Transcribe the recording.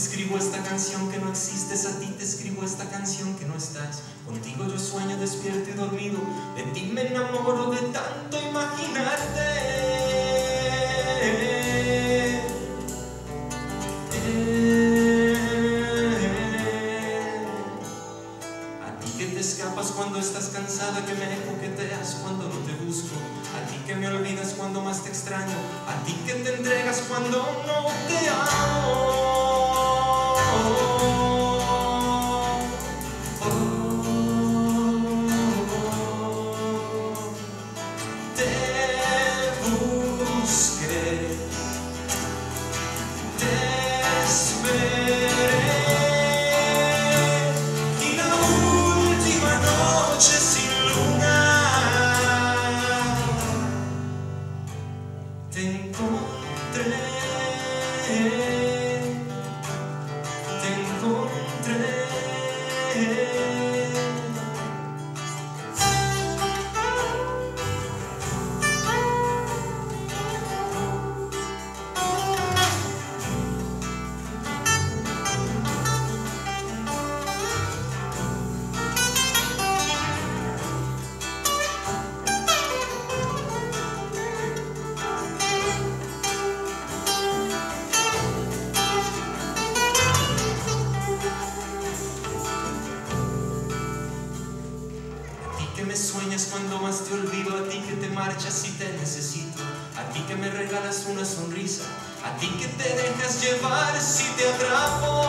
escribo esta canción que no existes, a ti te escribo esta canción que no estás. Contigo yo sueño despierto y dormido, de ti me enamoro de tanto imaginarte. A ti que te escapas cuando estás cansada, que me coqueteas cuando no te busco. A ti que me olvidas cuando más te extraño. A ti que te entregas cuando no te amo. Te olvido, a ti que te marchas y te necesito, a ti que me regalas una sonrisa, a ti que te dejas llevar si te atrapo.